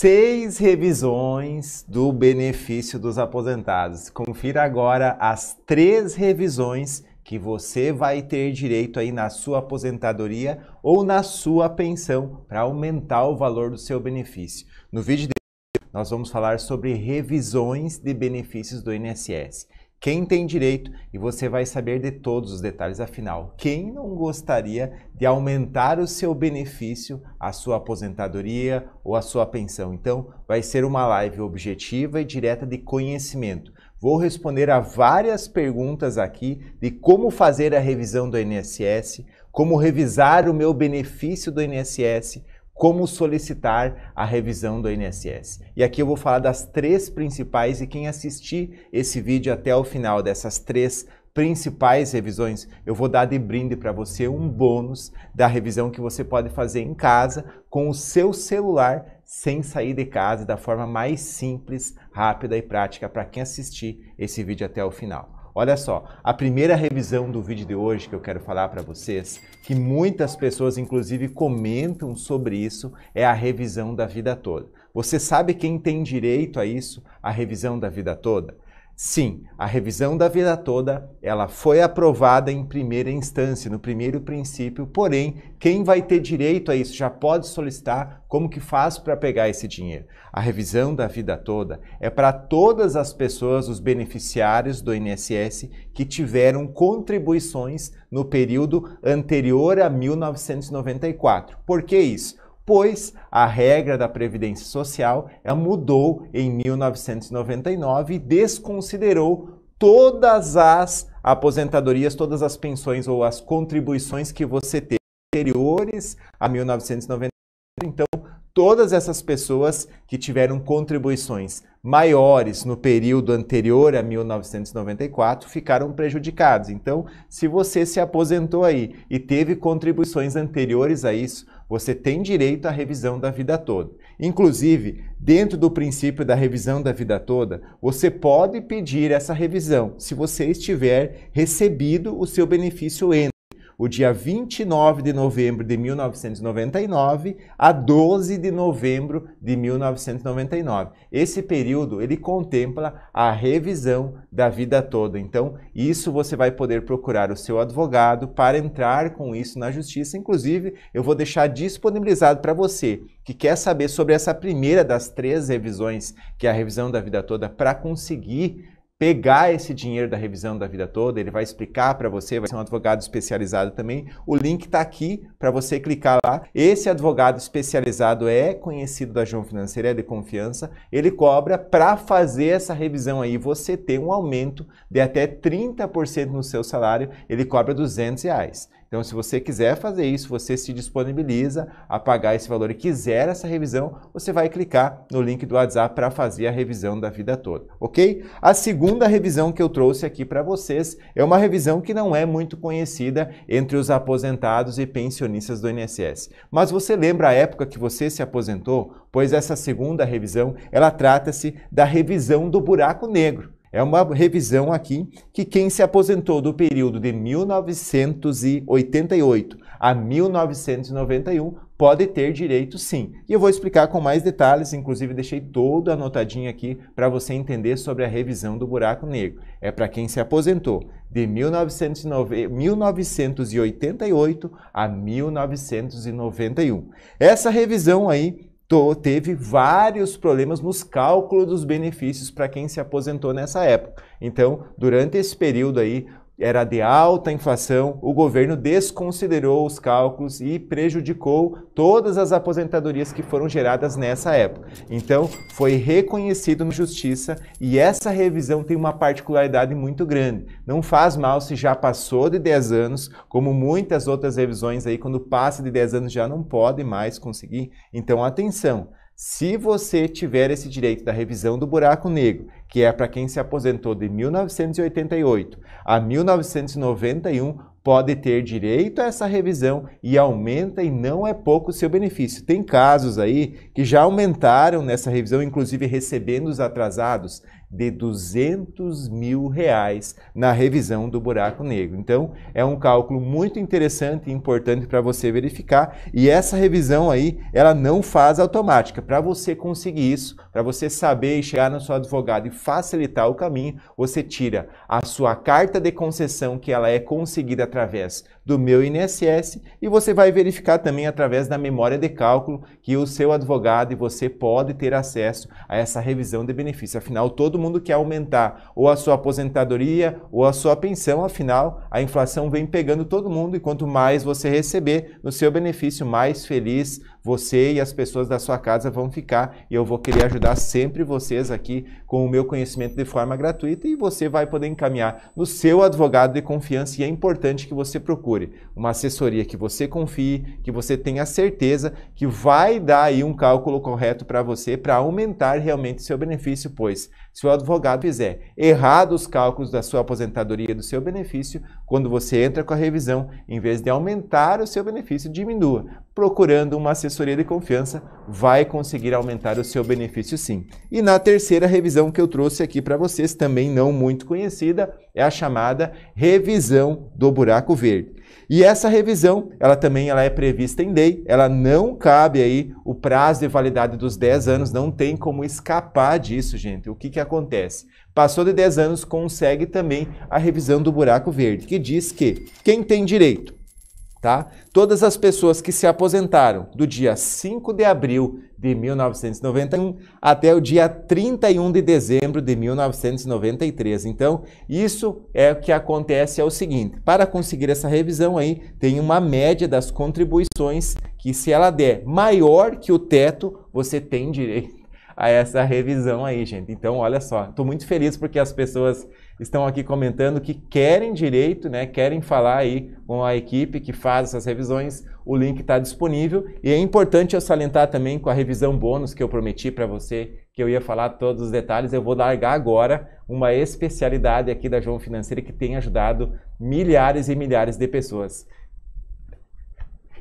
Seis revisões do benefício dos aposentados. Confira agora as três revisões que você vai ter direito aí na sua aposentadoria ou na sua pensão para aumentar o valor do seu benefício. No vídeo de hoje, nós vamos falar sobre revisões de benefícios do INSS quem tem direito e você vai saber de todos os detalhes. Afinal, quem não gostaria de aumentar o seu benefício, a sua aposentadoria ou a sua pensão? Então, vai ser uma live objetiva e direta de conhecimento. Vou responder a várias perguntas aqui de como fazer a revisão do INSS, como revisar o meu benefício do INSS como solicitar a revisão do INSS. E aqui eu vou falar das três principais e quem assistir esse vídeo até o final dessas três principais revisões, eu vou dar de brinde para você um bônus da revisão que você pode fazer em casa com o seu celular sem sair de casa da forma mais simples, rápida e prática para quem assistir esse vídeo até o final. Olha só, a primeira revisão do vídeo de hoje que eu quero falar para vocês, que muitas pessoas inclusive comentam sobre isso, é a revisão da vida toda. Você sabe quem tem direito a isso, a revisão da vida toda? Sim, a revisão da vida toda, ela foi aprovada em primeira instância, no primeiro princípio, porém, quem vai ter direito a isso já pode solicitar como que faz para pegar esse dinheiro. A revisão da vida toda é para todas as pessoas, os beneficiários do INSS que tiveram contribuições no período anterior a 1994. Por que isso? Pois a regra da Previdência Social mudou em 1999 e desconsiderou todas as aposentadorias, todas as pensões ou as contribuições que você teve anteriores a 1999. Então, todas essas pessoas que tiveram contribuições maiores no período anterior a 1994 ficaram prejudicados. Então, se você se aposentou aí e teve contribuições anteriores a isso, você tem direito à revisão da vida toda. Inclusive, dentro do princípio da revisão da vida toda, você pode pedir essa revisão se você estiver recebido o seu benefício entre o dia 29 de novembro de 1999 a 12 de novembro de 1999. Esse período ele contempla a revisão da vida toda. Então, isso você vai poder procurar o seu advogado para entrar com isso na justiça. Inclusive, eu vou deixar disponibilizado para você que quer saber sobre essa primeira das três revisões, que é a revisão da vida toda, para conseguir pegar esse dinheiro da revisão da vida toda, ele vai explicar para você, vai ser um advogado especializado também. O link está aqui para você clicar lá. Esse advogado especializado é conhecido da João Financeira, é de confiança. Ele cobra para fazer essa revisão aí, você ter um aumento de até 30% no seu salário, ele cobra 200 reais. Então, se você quiser fazer isso, você se disponibiliza a pagar esse valor e quiser essa revisão, você vai clicar no link do WhatsApp para fazer a revisão da vida toda, ok? A segunda revisão que eu trouxe aqui para vocês é uma revisão que não é muito conhecida entre os aposentados e pensionistas do INSS. Mas você lembra a época que você se aposentou? Pois essa segunda revisão, ela trata-se da revisão do buraco negro. É uma revisão aqui que quem se aposentou do período de 1988 a 1991 pode ter direito sim. E eu vou explicar com mais detalhes, inclusive deixei todo anotadinho aqui para você entender sobre a revisão do buraco negro. É para quem se aposentou de 1988 a 1991. Essa revisão aí teve vários problemas nos cálculos dos benefícios para quem se aposentou nessa época. Então, durante esse período aí, era de alta inflação, o governo desconsiderou os cálculos e prejudicou todas as aposentadorias que foram geradas nessa época. Então, foi reconhecido na justiça e essa revisão tem uma particularidade muito grande. Não faz mal se já passou de 10 anos, como muitas outras revisões aí, quando passa de 10 anos já não pode mais conseguir. Então, atenção, se você tiver esse direito da revisão do buraco negro, que é para quem se aposentou de 1988 a 1991, pode ter direito a essa revisão e aumenta e não é pouco o seu benefício. Tem casos aí que já aumentaram nessa revisão, inclusive recebendo os atrasados de 200 mil reais na revisão do buraco negro. Então, é um cálculo muito interessante e importante para você verificar. E essa revisão aí, ela não faz automática. Para você conseguir isso, para você saber e chegar no seu advogado e facilitar o caminho, você tira a sua carta de concessão, que ela é conseguida através do meu INSS, e você vai verificar também através da memória de cálculo que o seu advogado e você pode ter acesso a essa revisão de benefício. Afinal, todo mundo quer aumentar ou a sua aposentadoria ou a sua pensão, afinal, a inflação vem pegando todo mundo e quanto mais você receber no seu benefício, mais feliz você e as pessoas da sua casa vão ficar e eu vou querer ajudar sempre vocês aqui com o meu conhecimento de forma gratuita e você vai poder encaminhar no seu advogado de confiança e é importante que você procure uma assessoria que você confie, que você tenha certeza que vai dar aí um cálculo correto para você para aumentar realmente seu benefício, pois se o advogado fizer errado os cálculos da sua aposentadoria e do seu benefício, quando você entra com a revisão, em vez de aumentar o seu benefício, diminua. Procurando uma assessoria de confiança, vai conseguir aumentar o seu benefício sim. E na terceira revisão que eu trouxe aqui para vocês, também não muito conhecida, é a chamada revisão do buraco verde. E essa revisão, ela também ela é prevista em lei, ela não cabe aí o prazo de validade dos 10 anos, não tem como escapar disso, gente. O que, que acontece? Passou de 10 anos, consegue também a revisão do buraco verde, que diz que quem tem direito Tá? Todas as pessoas que se aposentaram do dia 5 de abril de 1991 até o dia 31 de dezembro de 1993. Então, isso é o que acontece é o seguinte, para conseguir essa revisão aí, tem uma média das contribuições que se ela der maior que o teto, você tem direito a essa revisão aí, gente. Então, olha só, estou muito feliz porque as pessoas estão aqui comentando que querem direito, né? Querem falar aí com a equipe que faz essas revisões. O link está disponível e é importante eu salientar também com a revisão bônus que eu prometi para você que eu ia falar todos os detalhes. Eu vou largar agora uma especialidade aqui da João Financeira que tem ajudado milhares e milhares de pessoas.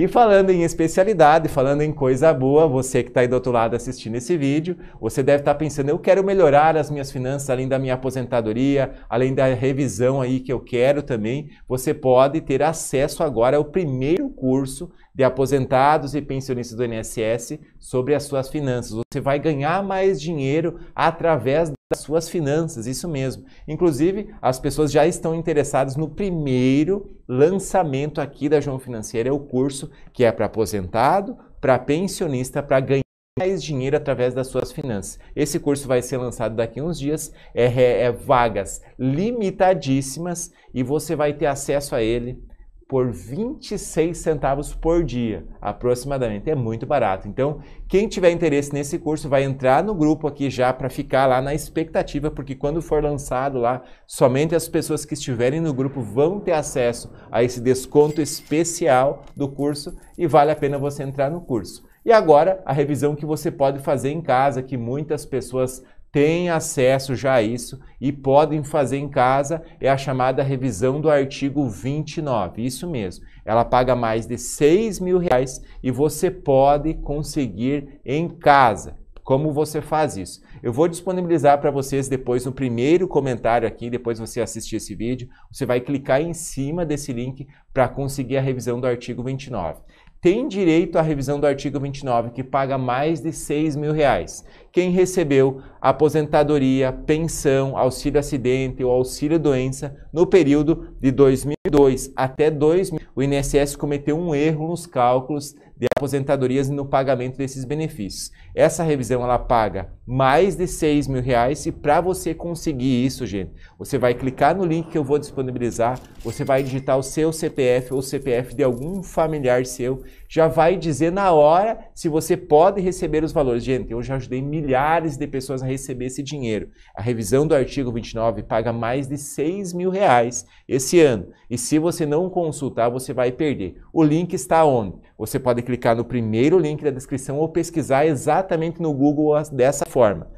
E falando em especialidade, falando em coisa boa, você que está aí do outro lado assistindo esse vídeo, você deve estar tá pensando, eu quero melhorar as minhas finanças, além da minha aposentadoria, além da revisão aí que eu quero também, você pode ter acesso agora ao primeiro curso de aposentados e pensionistas do INSS sobre as suas finanças. Você vai ganhar mais dinheiro através das suas finanças, isso mesmo. Inclusive, as pessoas já estão interessadas no primeiro lançamento aqui da João Financeira, é o curso que é para aposentado, para pensionista, para ganhar mais dinheiro através das suas finanças. Esse curso vai ser lançado daqui a uns dias, é, é, é vagas limitadíssimas e você vai ter acesso a ele por 26 centavos por dia, aproximadamente. É muito barato. Então, quem tiver interesse nesse curso vai entrar no grupo aqui já para ficar lá na expectativa, porque quando for lançado lá, somente as pessoas que estiverem no grupo vão ter acesso a esse desconto especial do curso e vale a pena você entrar no curso. E agora, a revisão que você pode fazer em casa, que muitas pessoas têm acesso já a isso e podem fazer em casa é a chamada revisão do artigo 29. Isso mesmo. Ela paga mais de 6 mil reais e você pode conseguir em casa. Como você faz isso? Eu vou disponibilizar para vocês depois no primeiro comentário aqui, depois você assistir esse vídeo, você vai clicar em cima desse link para conseguir a revisão do artigo 29 tem direito à revisão do artigo 29, que paga mais de 6 mil reais. Quem recebeu aposentadoria, pensão, auxílio acidente ou auxílio doença no período de 2002 até 2000, o INSS cometeu um erro nos cálculos de aposentadorias e no pagamento desses benefícios. Essa revisão ela paga mais de 6 mil reais e para você conseguir isso, gente, você vai clicar no link que eu vou disponibilizar, você vai digitar o seu CPF ou CPF de algum familiar seu, já vai dizer na hora se você pode receber os valores. Gente, eu já ajudei milhares de pessoas a receber esse dinheiro. A revisão do artigo 29 paga mais de 6 mil reais esse ano. E se você não consultar, você vai perder. O link está onde? Você pode clicar no primeiro link da descrição ou pesquisar exatamente no Google dessa forma.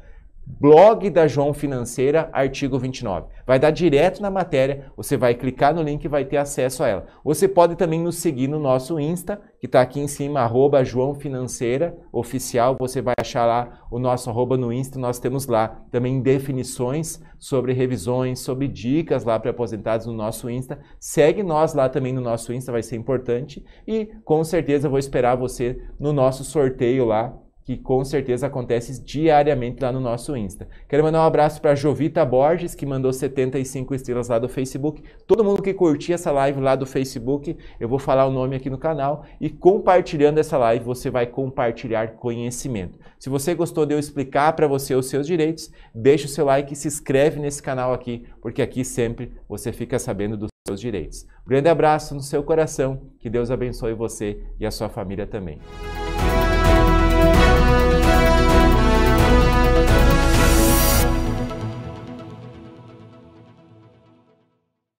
Blog da João Financeira, artigo 29. Vai dar direto na matéria, você vai clicar no link e vai ter acesso a ela. Você pode também nos seguir no nosso Insta, que está aqui em cima, arroba João Financeira Oficial. Você vai achar lá o nosso arroba no Insta. Nós temos lá também definições sobre revisões, sobre dicas lá para aposentados no nosso Insta. Segue nós lá também no nosso Insta, vai ser importante. E com certeza vou esperar você no nosso sorteio lá que com certeza acontece diariamente lá no nosso Insta. Quero mandar um abraço para Jovita Borges, que mandou 75 estrelas lá do Facebook. Todo mundo que curtir essa live lá do Facebook, eu vou falar o nome aqui no canal. E compartilhando essa live, você vai compartilhar conhecimento. Se você gostou de eu explicar para você os seus direitos, deixa o seu like e se inscreve nesse canal aqui, porque aqui sempre você fica sabendo dos seus direitos. Grande abraço no seu coração, que Deus abençoe você e a sua família também.